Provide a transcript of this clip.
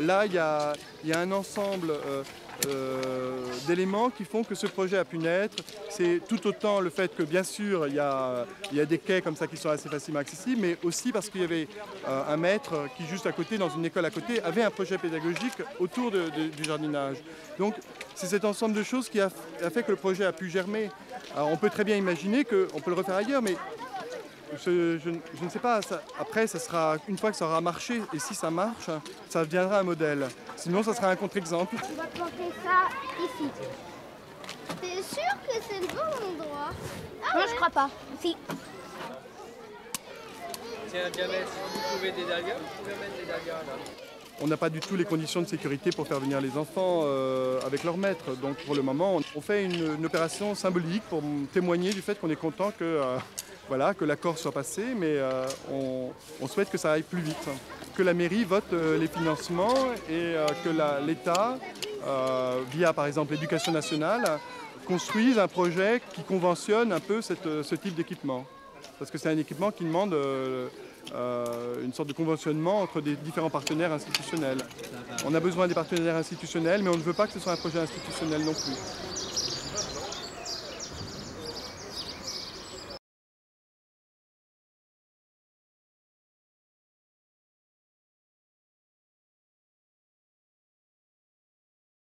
Là, il y a, il y a un ensemble euh, euh, d'éléments qui font que ce projet a pu naître. C'est tout autant le fait que, bien sûr, il y, a, des quais comme ça qui sont assez facilement accessibles, mais aussi parce qu'il y avait euh, un maître qui, juste à côté, dans une école à côté, avait un projet pédagogique autour du jardinage. Donc, c'est cet ensemble de choses qui a, fait que le projet a pu germer. On peut très bien imaginer qu'on peut le refaire ailleurs, mais je, je ne- je ne sais pas, ça- après, ça sera, une fois que ça aura marché, et si ça marche, ça deviendra un modèle. Sinon, ça sera un contre-exemple. On va planter ça ici. T'es sûr que c'est le bon endroit? Moi, je crois pas. Si. Tiens, vous trouvez des dahlias, vous pouvez mettre des dahlias là. On n'a pas du tout les conditions de sécurité pour faire venir les enfants euh, avec leur maître. Donc, pour le moment, on, fait une, une opération symbolique pour témoigner du fait qu'on est content que, euh, voilà, que l'accord soit passé, mais euh, on, souhaite que ça aille plus vite. Que la mairie vote euh, les financements et euh, que l'État, via par exemple l'éducation nationale, construise un projet qui conventionne un peu ce type d'équipement. Parce que c'est un équipement qui demande une sorte de conventionnement entre des différents partenaires institutionnels. On a besoin des partenaires institutionnels, mais on ne veut pas que ce soit un projet institutionnel non plus.